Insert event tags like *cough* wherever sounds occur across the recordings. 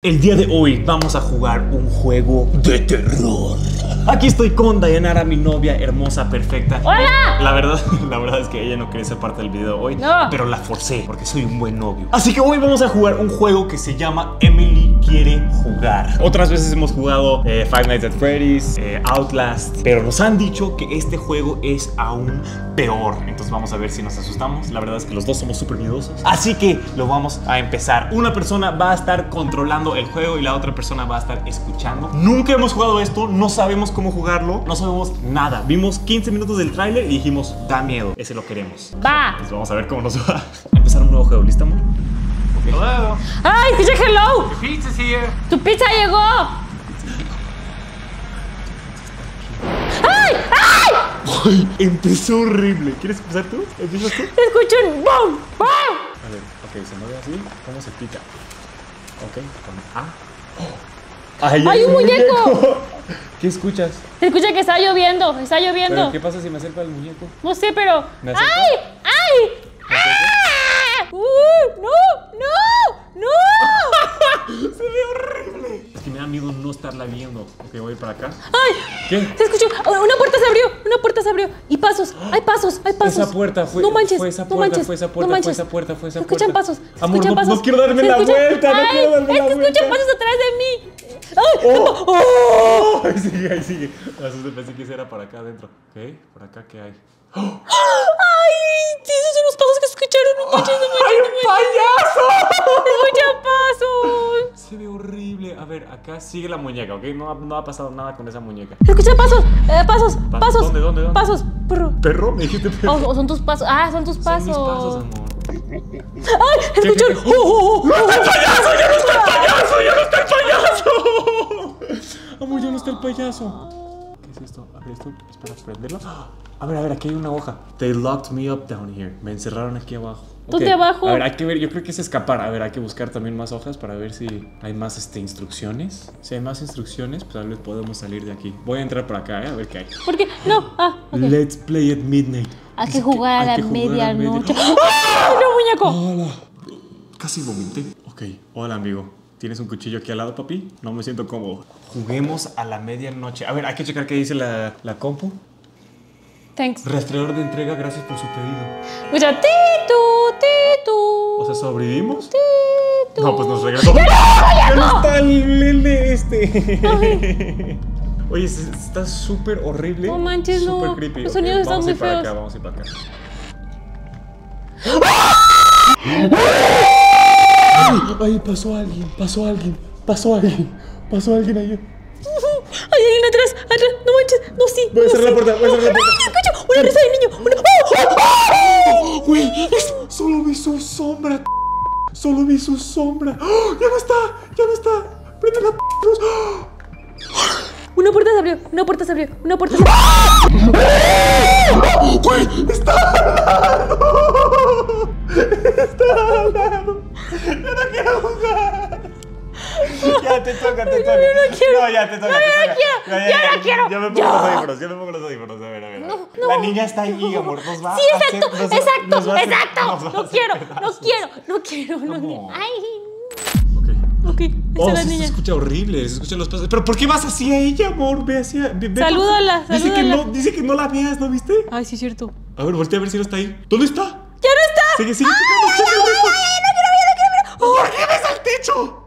El día de hoy vamos a jugar un juego de terror. Aquí estoy con Dayanara, mi novia hermosa, perfecta. ¡Hola! La verdad, *laughs* la verdad es que ella no quería ser parte del video hoy, No. pero la forcé porque soy un buen novio. Así que hoy vamos a jugar un juego que se llama Emily quiere jugar. Otras veces hemos jugado eh, Five Nights at Freddy's, eh, Outlast, pero nos han dicho que este juego es aún peor. Entonces vamos a ver si nos asustamos. La verdad es que los dos somos súper miedosos. Así que lo vamos a empezar. Una persona va a estar controlando el juego y la otra persona va a estar escuchando. Nunca hemos jugado esto, no sabemos cómo jugarlo, no sabemos nada. Vimos 15 minutos del tráiler y dijimos, da miedo, ese lo queremos. Va. Pues vamos a ver cómo nos va. A *laughs* empezar un nuevo juego, ¿listo, amor? Hello, ¡Ay, dice hello! pizza's here. ¡Tu pizza llegó! ¡Ay! ¡Ay! Ay, empezó horrible. ¿Quieres empezar tú? ¿Empiezas tú? Escucho un boom, boom. A ver, ok, se mueve así. ¿Cómo se pica? Ok, con A. Oh. ¡Ay, ¡Hay un muñeco! ¿Qué escuchas? Se escucha que está lloviendo, está lloviendo. ¿Pero qué pasa si me acerco al muñeco? No sé, pero. ¿Me acerco? ¡Ay! ¡Ay! ¿Me acerco? ¡Ah! ¡Uh! ¡No! ¡No! ¡No! *laughs* ¡Se ve horrible! Da miedo no estarla viendo. Ok, voy para acá. ¡Ay! ¿Qué? Se escuchó. Una puerta se abrió. Una puerta se abrió. Y pasos. Hay pasos. Hay pasos. Esa puerta fue, No manches. fue esa no puerta, manches, fue esa no puerta, fue manches. esa puerta, fue esa Se puerta. escuchan pasos. Se Amor, escuchan no, pasos. no quiero darme Se la escuchan- vuelta, no Ay, quiero darme es la que vuelta. escuchan pasos atrás de mí. ¡Ay! ¡Oh! ¡Oh! Ahí sigue, ahí sigue. Asusté, pensé que ese era para acá adentro. Ok, por acá, ¿qué hay? ¡Ay! Esos son los pasos que escucharon. No manches, no manches. ¡Hay no un manches. payaso! Escuchan pasos. Se ve horrible. A ver, acá sigue la muñeca, ¿ok? No, ha- no ha pasado nada con esa muñeca. Se escuchan pasos. Eh, pasos. ¿Pasos? Pasos. ¿Dónde, dónde, dónde? Pasos. Perro. ¿Perro? ¿Me dijiste perro? Oh, oh, son tus pasos. Ah, son tus Son pasos. mis pasos, amor. ¡Ay! Escucharon. qué? ¡Oh, oh, oh! ¡El payaso! ¡Ya no está el payaso! ¡Ya no está el payaso! Amor, ya no está el payaso. ¿Qué es esto? A ver, esto es para prenderlo. A ver, a ver, aquí hay una hoja. They locked me up down here. Me encerraron aquí abajo. ¿Dónde Ok, abajo? Hay que ver. Yo creo que es escapar. A ver, hay que buscar también más hojas para ver si hay más este, instrucciones. Si hay más instrucciones, pues tal vez podemos salir de aquí. Voy a entrar por acá, ¿eh? A ver qué hay. ¿Por qué? No. Ah, ok. Let's play at midnight. Hay que jugar hay a que la medianoche. media- *laughs* ¡Ay, no, muñeco! Hola. Casi vomité. Ok, hola amigo. ¿Tienes un cuchillo aquí al lado, papi? No me siento cómodo. Juguemos a la medianoche. A ver, hay que checar qué dice la, la compu. Thanks. Rastreador de entrega, gracias por su pedido. Titu, titu. O sea, ¿sobrevivimos? titu. No, pues nos regresó. ¡Ya no está el este! *laughs* Oye, es- está súper horrible. No manches, no. Súper creepy. Los sonidos están a ir muy feos. acá, vamos a ir para acá. Ay, pasó alguien, pasó alguien, pasó alguien, pasó alguien ahí. *laughs* Hay alguien atrás, atrás. No manches. No, sí. Voy a no, cerrar la puerta, voy a cerrar la No, puerta. Una risa de niño. Una... ¡Oh! Güey, es- solo vi su sombra. Solo vi su sombra. ¡Oh! Ya no está, ya no está. Prende la luz. ¡Oh! Una puerta se abrió. Una puerta se abrió. Una puerta se abrió. Güey, está al lado. Está al lado. Ya no quiero jugar. Ya te toca, te toca. no quiero. No, ya te toca, No, te yo no toca. quiero. Ya, Yo no quiero. Ya me pongo Yo. los audífonos, ya me pongo los audífonos. A ver, a ver. a ver. no. La niña está ahí, amor. Nos va Sí, a hacer- exacto, nos va- nos exacto, a hacer- exacto. a No quiero, no quiero, no quiero, no. Ay. Ok. Oh, la se niña. escucha horrible, se escuchan los pasos. Pero ¿por qué vas hacia ella, amor? Ve hacia. Ve, ve Salúdala, para- Dice que, salúdala. no, dice que no la veas, ¿no viste? Ay, sí, es cierto. A ver, voltea a ver si no está ahí. ¿Dónde está? ¡Ya no está! Sigue, sigue checa el resto. ¿Por qué ves al techo?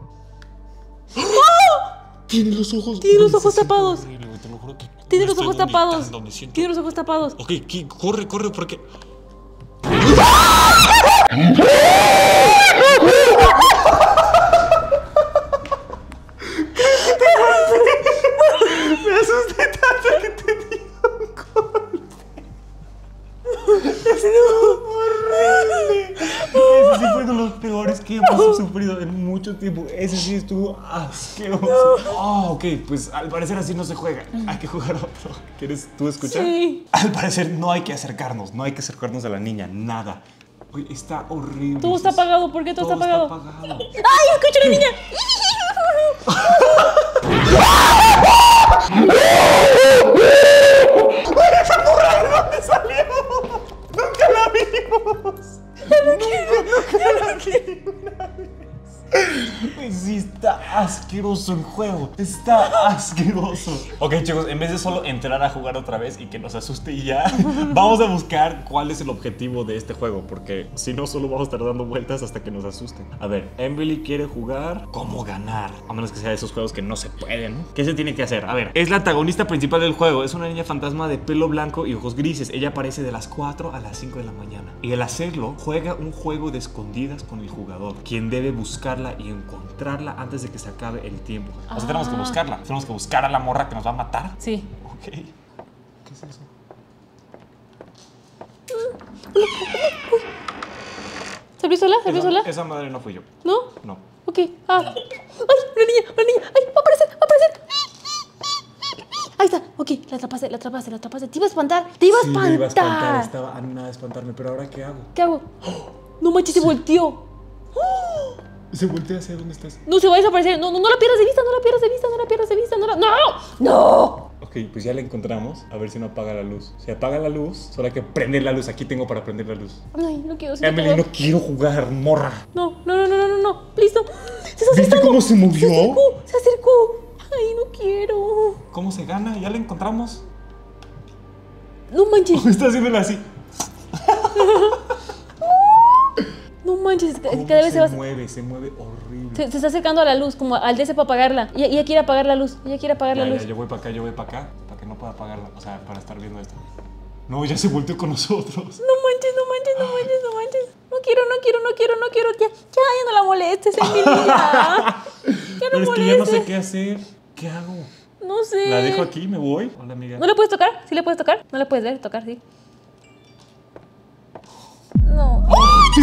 Tiene los ojos. Tiene los ojos tapados. horrible, güey, te lo juro que Tiene los ojos tapados. siento- Tiene los ojos tapados. Ok, ¿qué? corre, corre, porque. Me asusté tanto que te di un golpe. Estuvo horrible. Ese sí fue de los peores que hemos sufrido en mucho tiempo. Ese sí estuvo asqueroso. Ah, ok, pues al parecer así no se juega. Hay que jugar otro. ¿Quieres tú escuchar? Sí. Al parecer no hay que acercarnos, no hay que acercarnos a la niña, nada. Oye, está horrible. Todo está apagado. ¿Por qué todo, está apagado? apagado. *laughs* ¡Ay, escucho a la niña! *laughs* sí está asqueroso el juego. Está asqueroso. Ok, chicos, en vez de solo entrar a jugar otra vez y que nos asuste y ya, *laughs* vamos a buscar cuál es el objetivo de este juego. Porque si no, solo vamos a estar dando vueltas hasta que nos asusten. A ver, Emily quiere jugar cómo ganar. A menos que sea de esos juegos que no se pueden. ¿Qué se tiene que hacer? A ver, es la antagonista principal del juego. Es una niña fantasma de pelo blanco y ojos grises. Ella aparece de las 4 a las 5 de la mañana. Y al hacerlo, juega un juego de escondidas con el jugador, quien debe buscarla y encontrarla antes de que se acabe el tiempo. O sea, tenemos que Ah. buscarla. Tenemos que buscar a la morra que nos va a matar. Sí. Ok. ¿Qué es eso? ¿Se abrió sola? ¿Se abrió Esa, sola? esa madre no fui yo. ¿No? No. Ok. Ah. ¡Ay! ¡Una niña! ¡Una niña! ¡Ay! ¡Va a aparecer! ¡Va a aparecer! Ahí está. Ok, la atrapaste, la atrapaste, la atrapaste. Te iba a espantar. Te iba a Sí, espantar. me iba a espantar. Estaba a nada de espantarme. Pero ahora, ¿qué hago? ¿Qué hago? *gasps* No manches, se volteó. Se voltea hacia dónde estás. No se va a desaparecer. No, no, no la pierdas de vista, no la pierdas de vista, no la pierdas de vista, no la. ¡No! ¡No! Ok, pues ya la encontramos. A ver si no apaga la luz. Si apaga la luz, solo hay que prender la luz. Aquí tengo para prender la luz. Ay, no quiero ser Emily, no quiero jugar, morra. No, no, no, no, no, no, no. Listo. Se está ¿Viste cómo se movió? Se acercó, se acercó. Ay, no quiero. ¿Cómo se gana? ¿Ya la encontramos? No manches. *laughs* Está haciéndole así. *laughs* Manches. ¿Cómo Cada vez se va. mueve, se mueve horrible. Se, se está acercando a la luz, como al DC para apagarla. Y ella quiere apagar la luz. Ella quiere apagar Ya, la ya, luz. yo voy para acá, yo voy para acá, para que no pueda apagarla. O sea, para estar viendo esto. No, ya se volteó con nosotros. No manches, no manches, no manches, no manches. No quiero, no quiero, no quiero, no quiero. Ya, ya, ya no la molestes, Emily. *laughs* Ya, ya Pero no es que ya no sé molestes. qué hacer. ¿Qué hago? No sé. ¿La dejo aquí? ¿Me voy? Hola, amiga. ¿No le puedes tocar? ¿Sí le puedes tocar? No le puedes ver, tocar, sí.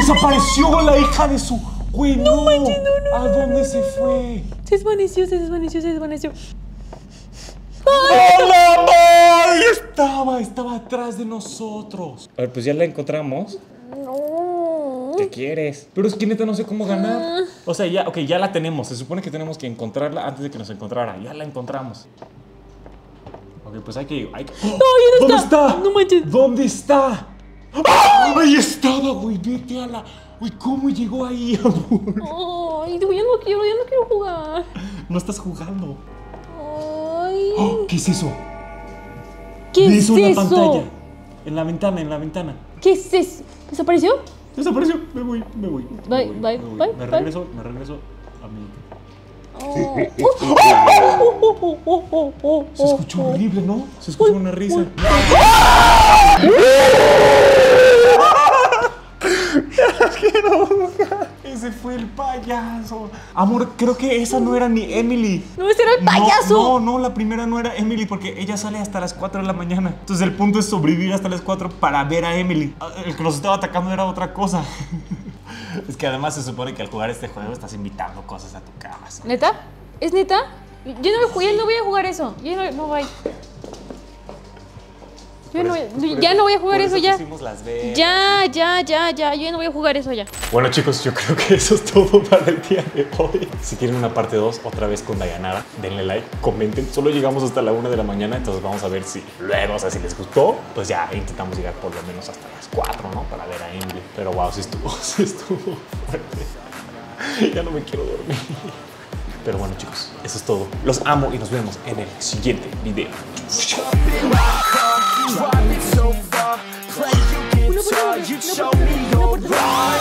¡Desapareció la hija de su... Güey, no. ¿A dónde se fue? Se desvaneció, se desvaneció, se desvaneció. ¡Hola! Ahí estaba, estaba atrás de nosotros. A ver, pues ya la encontramos. No. ¿Qué quieres? Pero es que neta no sé cómo ganar. O sea, ya, ok, ya la tenemos. Se supone que tenemos que encontrarla antes de que nos encontrara. Ya la encontramos. Ok, pues hay que ir. Hay que... No, ya no ¿Dónde está. está? No manches. ¿Dónde está? ¡Ah! Ahí estaba, güey. Vete a la. Güey, ¿cómo llegó ahí, amor? Ay, digo, ya no quiero, ya no quiero jugar. No estás jugando. Ay. Oh, ¿Qué es eso? ¿Qué es eso en la eso? pantalla. En la ventana, en la ventana. ¿Qué es eso? ¿Desapareció? Desapareció. Me voy, me voy. me Bye, voy, bye, me voy. bye, Me bye. regreso, me regreso a mi. Oh. Se escuchó oh. horrible, ¿no? Se escuchó una risa. Ese fue el payaso. Amor, creo que esa no era ni Emily. No, ese era el payaso. No, no, la primera no era Emily porque ella sale hasta las 4 de la mañana. Entonces el punto es sobrevivir hasta las 4 para ver a Emily. Ah, El que nos estaba atacando era otra cosa. *laughs* Es que además se supone que al jugar este juego estás invitando cosas a tu casa. ¿Neta? ¿Es neta? Yo no voy a jugar, no voy a jugar eso. Yo no, no voy. Yo no voy- ya no voy a jugar eso ya. Ya, ya, ya, ya. Yo ya no voy a jugar eso ya. Bueno chicos, yo creo que eso es todo *laughs* para el día de hoy. Si quieren una parte 2, otra vez con Dayanara, denle like, comenten. Solo llegamos hasta la 1 de la mañana, entonces vamos a ver si luego, o sea, si les gustó, pues ya intentamos llegar por lo menos hasta las 4, ¿no? Para ver a Emily. Pero wow, sí estuvo, *laughs* sí estuvo fuerte. *laughs* Ya no me quiero dormir. Pero bueno chicos, eso es todo. Los amo y nos vemos en el siguiente video. Driving so far, play you guitar, you'd show me your ride.